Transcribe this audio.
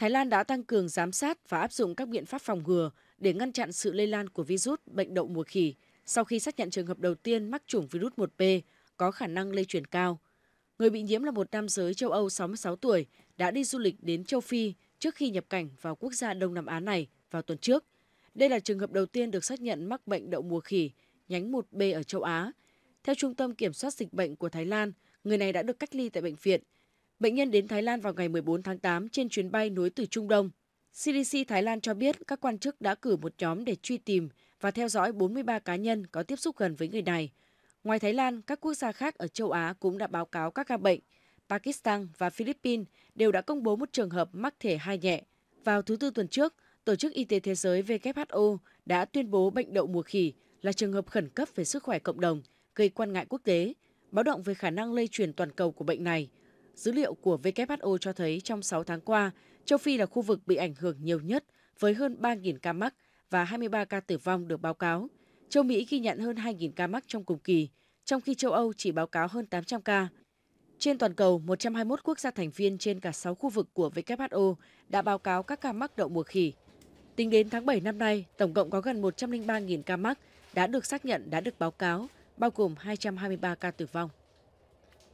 Thái Lan đã tăng cường giám sát và áp dụng các biện pháp phòng ngừa để ngăn chặn sự lây lan của virus bệnh đậu mùa khỉ sau khi xác nhận trường hợp đầu tiên mắc chủng virus 1P có khả năng lây truyền cao. Người bị nhiễm là một nam giới châu Âu 66 tuổi đã đi du lịch đến châu Phi trước khi nhập cảnh vào quốc gia Đông Nam Á này vào tuần trước. Đây là trường hợp đầu tiên được xác nhận mắc bệnh đậu mùa khỉ nhánh 1B ở châu Á. Theo Trung tâm Kiểm soát Dịch bệnh của Thái Lan, người này đã được cách ly tại bệnh viện. Bệnh nhân đến Thái Lan vào ngày 14 tháng 8 trên chuyến bay nối từ Trung Đông. CDC Thái Lan cho biết các quan chức đã cử một nhóm để truy tìm và theo dõi 43 cá nhân có tiếp xúc gần với người này. Ngoài Thái Lan, các quốc gia khác ở châu Á cũng đã báo cáo các ca bệnh. Pakistan và Philippines đều đã công bố một trường hợp mắc thể hai nhẹ. Vào thứ Tư tuần trước, Tổ chức Y tế Thế giới WHO đã tuyên bố bệnh đậu mùa khỉ là trường hợp khẩn cấp về sức khỏe cộng đồng, gây quan ngại quốc tế, báo động về khả năng lây truyền toàn cầu của bệnh này. Dữ liệu của WHO cho thấy trong 6 tháng qua, châu Phi là khu vực bị ảnh hưởng nhiều nhất với hơn 3.000 ca mắc và 23 ca tử vong được báo cáo. Châu Mỹ ghi nhận hơn 2.000 ca mắc trong cùng kỳ, trong khi châu Âu chỉ báo cáo hơn 800 ca. Trên toàn cầu, 121 quốc gia thành viên trên cả 6 khu vực của WHO đã báo cáo các ca mắc đậu mùa khỉ. Tính đến tháng 7 năm nay, tổng cộng có gần 103.000 ca mắc đã được xác nhận đã được báo cáo, bao gồm 223 ca tử vong.